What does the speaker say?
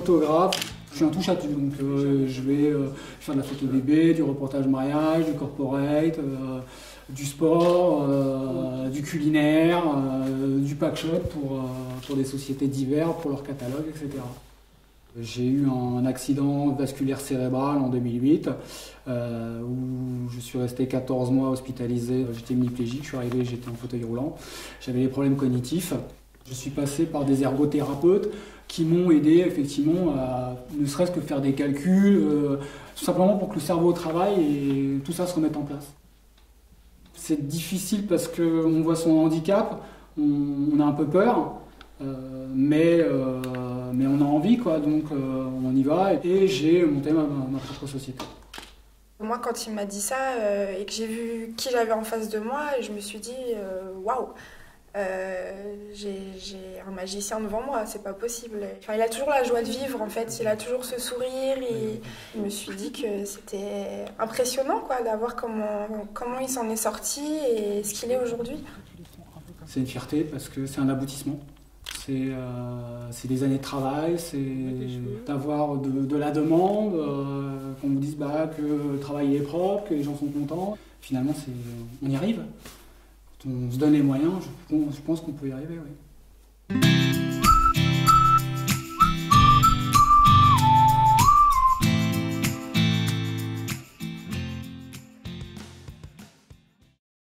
photographe. Je suis un touche à tout, donc euh, je vais euh, faire de la photo bébé, du reportage mariage, du corporate, euh, du sport, du culinaire, du packshot pour, pour des sociétés diverses, pour leur catalogue, etc. J'ai eu un accident vasculaire cérébral en 2008 où je suis resté 14 mois hospitalisé. J'étais hémiplégique, je suis arrivé, j'étais en fauteuil roulant. J'avais des problèmes cognitifs. Je suis passé par des ergothérapeutes qui m'ont aidé effectivement à ne serait-ce que faire des calculs, euh, tout simplement pour que le cerveau travaille et tout ça se remette en place. C'est difficile parce qu'on voit son handicap, on, a un peu peur, euh, mais, euh, mais on a envie, quoi, donc on y va et j'ai monté ma, propre société. Moi, quand il m'a dit ça et que j'ai vu qui j'avais en face de moi, je me suis dit waouh! Euh, j'ai un magicien devant moi, c'est pas possible. Enfin, il a toujours la joie de vivre en fait, il a toujours ce sourire et je me suis dit que c'était impressionnant quoi, d'avoir comment, comment il s'en est sorti et ce qu'il est aujourd'hui. C'est une fierté parce que c'est un aboutissement. C'est euh, des années de travail, c'est d'avoir de, la demande, euh, qu'on vous dise bah, que le travail est propre, que les gens sont contents. Finalement, on y arrive on se donne les moyens, je, pense qu'on peut y arriver, oui.